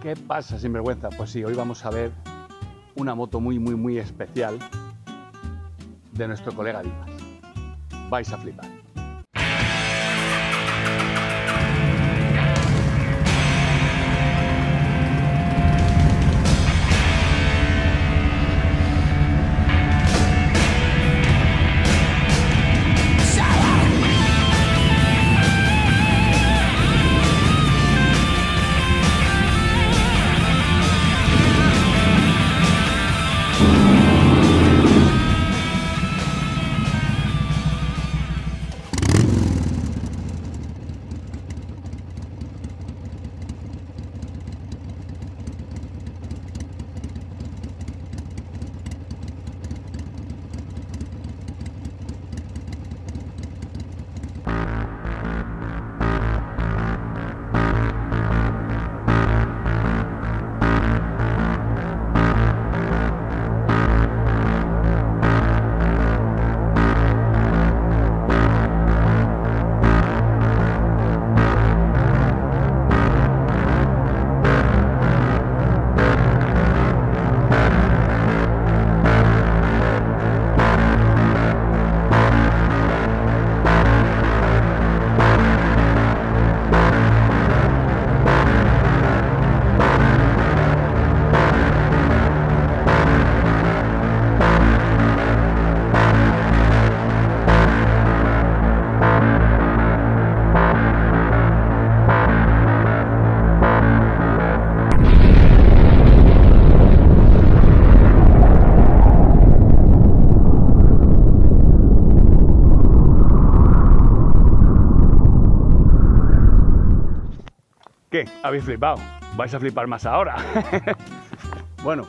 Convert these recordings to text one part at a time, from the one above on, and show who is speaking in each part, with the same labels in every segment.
Speaker 1: ¿Qué pasa, sinvergüenza? Pues sí, hoy vamos a ver una moto muy, muy, muy especial de nuestro colega Dimas. Vais a flipar. ¿Qué? ¿Habéis flipado? Vais a flipar más ahora. bueno,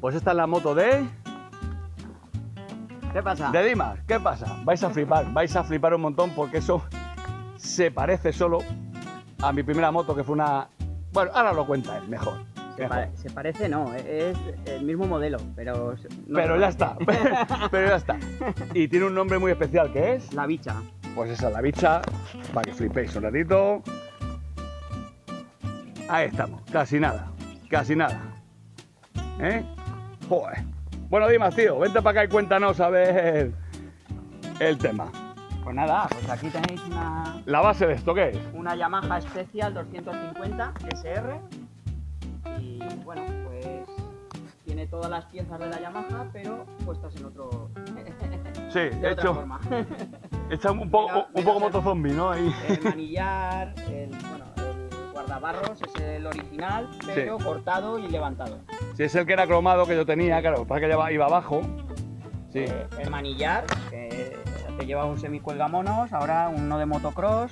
Speaker 1: pues esta es la moto de,
Speaker 2: ¿Qué pasa?
Speaker 1: de Dimas. ¿Qué pasa? Vais a flipar, vais a flipar un montón porque eso se parece solo a mi primera moto que fue una... Bueno, ahora lo cuenta él, mejor.
Speaker 2: Se,
Speaker 1: mejor.
Speaker 2: pare- se parece, no, es el mismo modelo, pero. no
Speaker 1: Pero ya está, pero ya está. Y tiene un nombre muy especial que es...
Speaker 2: La bicha.
Speaker 1: Pues esa es la bicha, para que flipéis un ratito. Ahí estamos, casi nada, casi nada. ¿Eh? Joder. Bueno, Dimas, tío, vente para acá y cuéntanos a ver el tema.
Speaker 2: Pues nada, pues aquí tenéis una,
Speaker 1: La base de esto, ¿qué es?
Speaker 2: una Yamaha Special 250 SR. Y bueno, pues tiene todas las piezas de la Yamaha, pero puestas en otro.
Speaker 1: Sí,
Speaker 2: de otra
Speaker 1: hecho,
Speaker 2: forma.
Speaker 1: un poco, un poco
Speaker 2: Ser.
Speaker 1: moto zombie, ¿no? Ahí.
Speaker 2: El manillar, el, bueno, el guardabarros es el original, pero cortado y levantado.
Speaker 1: Si es el que era cromado que yo tenía, claro, para que iba, iba abajo. Sí.
Speaker 2: Eh, el manillar, que te lleva un semicuelgamonos, ahora uno de motocross,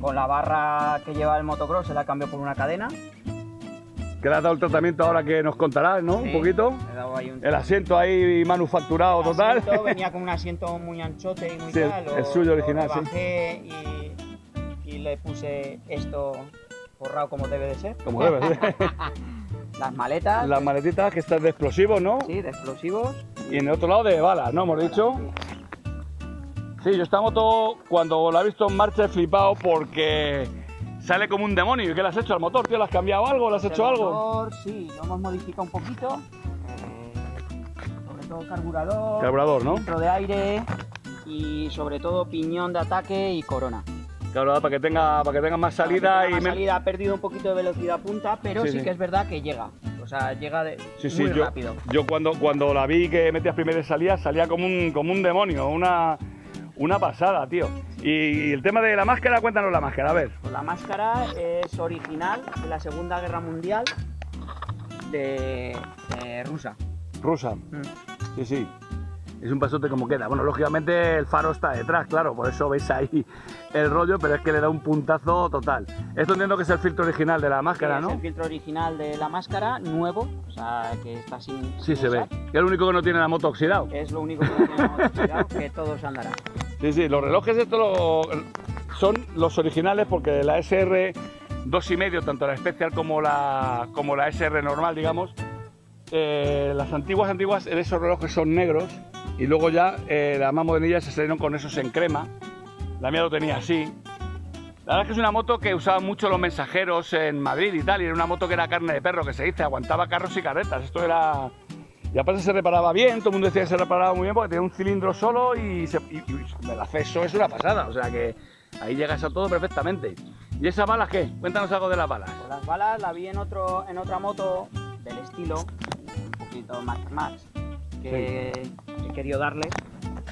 Speaker 2: con la barra que lleva el motocross se la cambió por una cadena.
Speaker 1: Que le has dado el tratamiento ahora que nos contarás, ¿no? Un
Speaker 2: Sí,
Speaker 1: poquito.
Speaker 2: le he dado ahí un
Speaker 1: El asiento ahí manufacturado
Speaker 2: el
Speaker 1: total.
Speaker 2: asiento, venía con un asiento muy anchote y muy
Speaker 1: Sí, el-
Speaker 2: tal.
Speaker 1: el suyo original, sí.
Speaker 2: rebajé y, y le puse esto forrado como debe de ser.
Speaker 1: Como debe ser.
Speaker 2: Las maletas,
Speaker 1: Las maletitas que están de explosivos, ¿no?
Speaker 2: sí, de explosivos.
Speaker 1: Y en el otro lado de balas, ¿no? Hemos dicho. Sí, yo esta moto cuando la he visto en marcha he flipado porque sale como un demonio. ¿Y qué le has hecho al motor, tío? ¿Le has cambiado algo? ¿Le has hecho
Speaker 2: El
Speaker 1: algo?
Speaker 2: motor, sí, lo hemos modificado un poquito. eh, sobre todo carburador,
Speaker 1: Carburador, ¿no?
Speaker 2: filtro de aire y sobre todo piñón de ataque y corona.
Speaker 1: Claro, para que tenga, para que tenga más salida y
Speaker 2: tenga más
Speaker 1: men-
Speaker 2: salida ha perdido un poquito de velocidad punta, pero
Speaker 1: Sí,
Speaker 2: sí,
Speaker 1: sí.
Speaker 2: que es verdad que llega. O sea, llega de,
Speaker 1: Sí,
Speaker 2: muy
Speaker 1: yo,
Speaker 2: rápido.
Speaker 1: yo cuando, cuando la vi que metías primero y salía, salía como un, como un demonio, una, una pasada, tío. Y, y el tema de la máscara, cuéntanos la máscara, a ver.
Speaker 2: Pues la máscara es original de la Segunda Guerra Mundial de, de rusa.
Speaker 1: Rusa.
Speaker 2: Mm.
Speaker 1: Sí, sí. Es un pasote como queda. Bueno, lógicamente el faro está detrás, claro, por eso veis ahí el rollo, pero es que le da un puntazo total. Esto entiendo que es el filtro original de la máscara,
Speaker 2: Es
Speaker 1: ¿no?
Speaker 2: el filtro original de la máscara, nuevo, o sea, que está sin.
Speaker 1: Sí,
Speaker 2: sin
Speaker 1: se ve. Es el único que no tiene la moto oxidado.
Speaker 2: Es lo único que no tenemos oxidado, que todo se andará.
Speaker 1: Sí, sí, los relojes estos lo- son los originales porque la SR 2,5, tanto la especial como la, como la SR normal, digamos, eh, las antiguas, antiguas, esos relojes son negros y luego ya eh, las más modernillas se salieron con esos en crema. La mía lo tenía así. La verdad es que es una moto que usaban mucho los mensajeros en Madrid y tal, y era una moto que era carne de perro, que se dice, aguantaba carros y carretas. Esto era... Y aparte se reparaba bien, todo el mundo decía que se reparaba muy bien porque tenía un cilindro solo y, se- y- y el acceso es una pasada, o sea que ahí llegas a todo perfectamente. ¿Y esas balas qué? Cuéntanos algo de las balas.
Speaker 2: Pues las balas la vi en, otro, en otra moto del estilo, un poquito Max Max, que he querido darle.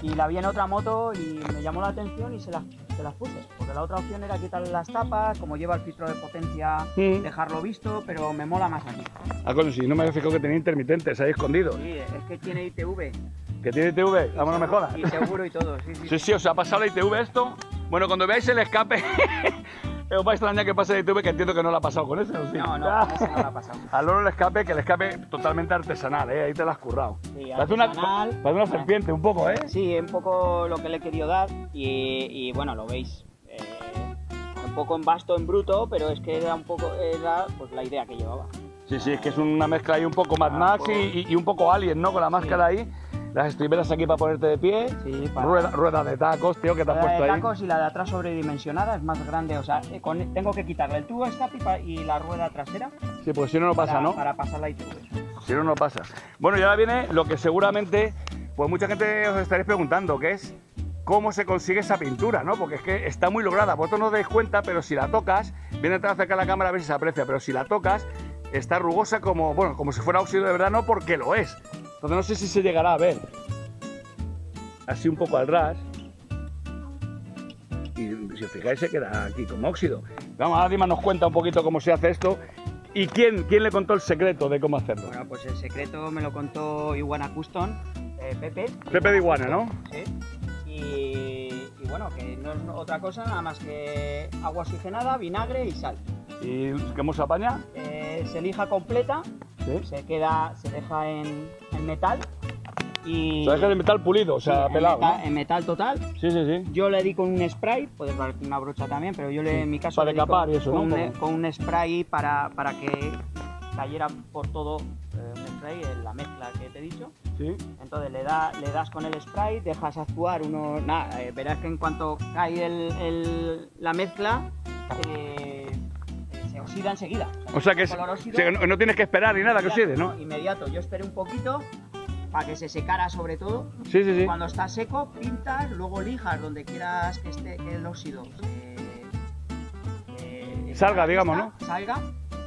Speaker 2: Y la vi en otra moto y me llamó la atención y se las, se las puse. Porque la otra opción era quitarle las tapas, como lleva el filtro de potencia,
Speaker 1: Mm.
Speaker 2: dejarlo visto, pero me mola más aquí.
Speaker 1: Ah, coño, si no me había fijado que tenía intermitentes ahí escondidos.
Speaker 2: Sí, es que tiene ITV.
Speaker 1: Que tiene ITV, vamos, no me jodas.
Speaker 2: Y seguro y todo, sí, sí.
Speaker 1: Sí, sí, os ha pasado la ITV esto. Bueno, cuando veáis el escape, os va a extrañar que pase la ITV, que entiendo que no la ha pasado con ese, ¿o sí?
Speaker 2: No, no, con ese no la ha pasado.
Speaker 1: Al loro el escape, que el escape totalmente artesanal, ¿eh? Ahí te lo has currado.
Speaker 2: Sí,
Speaker 1: parece, una, parece una serpiente, un poco, ¿eh?
Speaker 2: Sí, un poco lo que le he querido dar y, y bueno, lo veis. eh, un poco en vasto, en bruto, pero es que era un poco era pues la idea que llevaba.
Speaker 1: Sí, sí, es que es una mezcla ahí un poco Mad Max y, y- y un poco Alien, ¿no? Con la máscara ahí. Las estriberas aquí para ponerte de pie.
Speaker 2: Sí, para-
Speaker 1: Rueda, rueda de tacos, tío, que te has
Speaker 2: La de
Speaker 1: puesto ahí.
Speaker 2: tacos y la de atrás sobredimensionada es más grande, o sea, eh, con- tengo que quitarle el tubo escape y, pa- y la rueda trasera
Speaker 1: Sí, pues si no, no pasa,
Speaker 2: para,
Speaker 1: ¿no?
Speaker 2: para pasar la ITV.
Speaker 1: Si no, no pasa. Bueno, y ahora viene lo que seguramente, pues mucha gente os estaréis preguntando, que es cómo se consigue esa pintura, ¿no? Porque es que está muy lograda. Vosotros no os dais cuenta, pero si la tocas, viene a acercar la cámara a ver si se aprecia, pero si la tocas, está rugosa como, bueno, como si fuera óxido de verdad, no porque lo es. Entonces no sé si se llegará a ver. Así un poco al ras. Y si os fijáis, se queda aquí como óxido. Vamos, ahora Dima nos cuenta un poquito cómo se hace esto. ¿Y quién, quién le contó el secreto de cómo hacerlo?
Speaker 2: Bueno, pues el secreto me lo contó Iguana Custom, eh, Pepe.
Speaker 1: Pepe de Iguana, ¿no?
Speaker 2: Sí. Y, y bueno, que no es otra cosa nada más que agua oxigenada, vinagre y sal.
Speaker 1: ¿Y cómo se apaña?
Speaker 2: Eh, se lija completa,
Speaker 1: ¿Sí?
Speaker 2: se queda, se deja en, en metal y
Speaker 1: Se deja de metal pulido, o sea,
Speaker 2: Sí, en
Speaker 1: pelado,
Speaker 2: meta-
Speaker 1: ¿no?
Speaker 2: en metal total.
Speaker 1: Sí, sí, sí.
Speaker 2: Yo le di con un spray, puedes dar con una brocha también, pero yo le,
Speaker 1: Sí,
Speaker 2: en mi caso
Speaker 1: para decapar y eso,
Speaker 2: con
Speaker 1: ¿no?
Speaker 2: un,
Speaker 1: Como-
Speaker 2: con un spray para, para que cayera por todo eh, un spray en la mezcla que te he dicho.
Speaker 1: Sí.
Speaker 2: Entonces le, da, le das con el spray, dejas actuar unos... Nada, eh, verás que en cuanto cae el- el- la mezcla, eh, eh, oxida enseguida.
Speaker 1: O sea que es- o sea no, no tienes que esperar ni nada que oxide, ¿no?
Speaker 2: Inmediato. Yo esperé un poquito para que se secara sobre todo.
Speaker 1: Sí, sí, sí.
Speaker 2: Cuando está seco, pintas, luego lijas donde quieras que esté que el óxido se- se-
Speaker 1: Salga, digamos,
Speaker 2: vista, Salga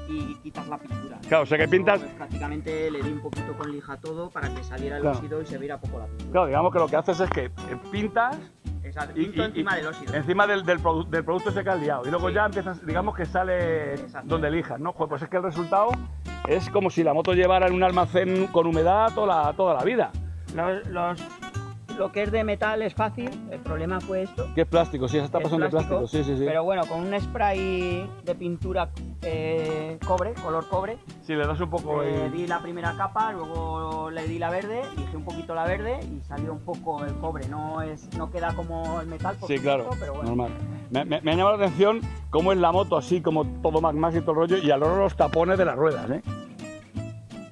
Speaker 2: y quitas la pintura.
Speaker 1: Claro, o sea que pintas-
Speaker 2: pues, prácticamente le di un poquito con lija todo para que saliera el
Speaker 1: Claro.
Speaker 2: óxido y se viera poco la pintura.
Speaker 1: Claro, digamos que lo que haces es que eh, pintas
Speaker 2: Exacto,
Speaker 1: y,
Speaker 2: encima
Speaker 1: y-
Speaker 2: del óxido.
Speaker 1: encima del, del produ- del producto ese que has liado. Y luego
Speaker 2: Sí.
Speaker 1: ya empiezas, digamos que sale
Speaker 2: Exacto.
Speaker 1: donde elijas, ¿no? Joder, pues es que el resultado es como si la moto llevara en un almacén con humedad toda la, toda la vida.
Speaker 2: Los- los- lo que es de metal es fácil, el problema fue esto.
Speaker 1: Que es plástico, sí, esas tapas
Speaker 2: es
Speaker 1: son de plástico, sí, sí, sí.
Speaker 2: Pero bueno, con un spray de pintura eh, cobre, color cobre,
Speaker 1: Si le das un poco
Speaker 2: le di la primera capa, luego le di la verde, dije un poquito la verde y salió un poco el cobre. No es, no queda como el metal, por
Speaker 1: Sí, claro,
Speaker 2: supuesto, pero bueno.
Speaker 1: normal. Me, me- me ha llamado la atención cómo es la moto así, como todo Mac Max y todo el rollo, y al oro los tapones de las ruedas, ¿eh?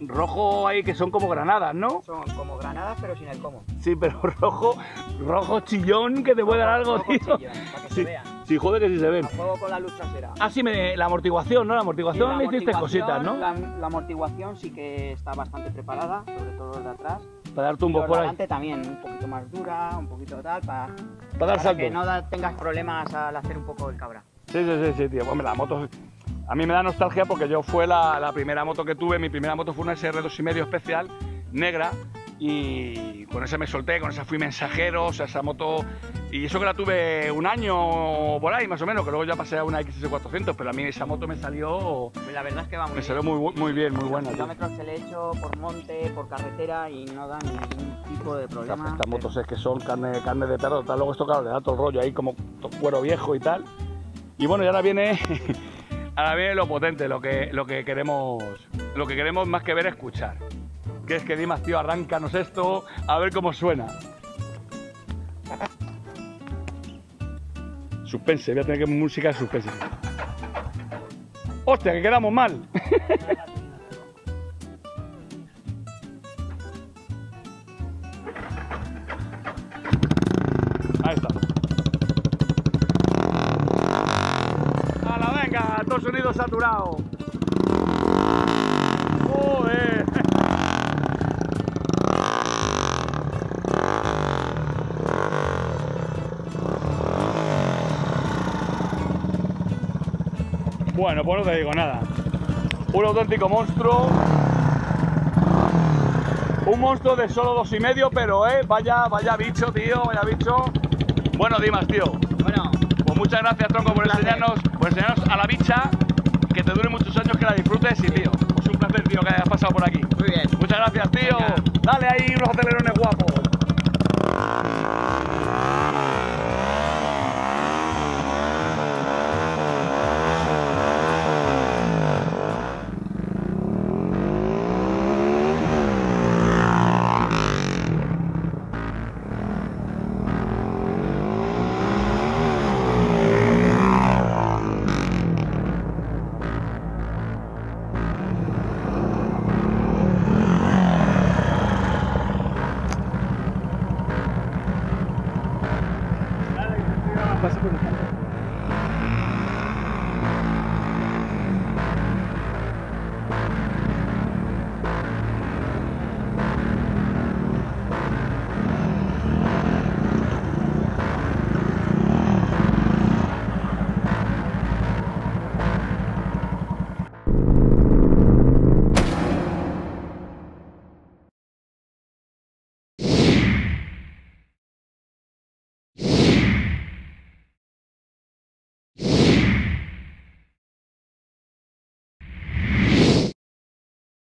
Speaker 1: Rojo ahí que son como granadas, ¿no?
Speaker 2: Son como granadas, pero sin el como.
Speaker 1: Sí, pero rojo, rojo chillón que te puede dar algo,
Speaker 2: Rojo
Speaker 1: tío.
Speaker 2: chillón, para que
Speaker 1: Sí,
Speaker 2: se vean.
Speaker 1: sí, joder que sí se ven.
Speaker 2: A fuego con la luz trasera.
Speaker 1: Ah, sí, me- la amortiguación, ¿no? La
Speaker 2: Sí,
Speaker 1: amortiguación
Speaker 2: la
Speaker 1: le hiciste cositas, ¿no?
Speaker 2: La, la amortiguación sí que está bastante preparada, sobre todo el de atrás.
Speaker 1: Para dar
Speaker 2: Y
Speaker 1: tumbo
Speaker 2: los
Speaker 1: por ahí.
Speaker 2: también, un poquito más dura, un poquito tal, para,
Speaker 1: Para dar
Speaker 2: para que no da- tengas problemas al hacer un poco el cabra.
Speaker 1: Sí, sí, sí, sí, tío. Hombre, la moto. A mí me da nostalgia porque yo fue la, la primera moto que tuve. Mi primera moto fue una SR2,5 especial, negra. Y con esa me solté, con esa fui mensajero, o sea, esa moto. Y eso que la tuve un año por ahí, más o menos, que luego ya pasé a una XS400, pero a mí esa moto me salió.
Speaker 2: Pues la verdad es que va muy
Speaker 1: Me
Speaker 2: bien.
Speaker 1: salió muy, bien, muy
Speaker 2: Los
Speaker 1: buena. tío.
Speaker 2: kilómetros que le he hecho por monte, por carretera y no da ningún tipo de
Speaker 1: Estas,
Speaker 2: problema.
Speaker 1: estas motos es que son carne, carne de perro, tal, luego esto claro, le da todo el rollo ahí como cuero viejo y tal. Y bueno, y ahora viene, ahora viene lo potente, lo que, lo que queremos, lo que queremos más que ver escuchar. Que es que Dimas, tío, arráncanos esto, a ver cómo suena. Suspense, voy a tener que música de suspense. ¡Hostia, que quedamos mal!
Speaker 2: cuidado.
Speaker 1: ¡Joder! Bueno, pues no te digo nada. Un auténtico monstruo. Un monstruo de solo dos y medio, pero eh, vaya, vaya bicho, tío, vaya bicho. Bueno, Dimas, tío. Muchas gracias, Tronco, por enseñarnos, por enseñarnos a la bicha, que te dure muchos años, que la disfrutes y, tío, pues un placer, tío, que hayas pasado por aquí.
Speaker 2: muy bien.
Speaker 1: Muchas gracias, tío.
Speaker 2: Venga.
Speaker 1: Dale ahí unos acelerones guapos.